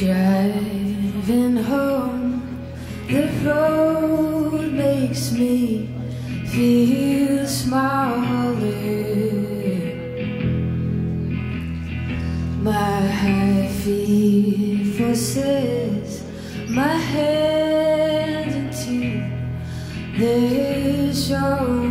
Driving home, the road makes me feel smaller. My high fever says my head into the shore.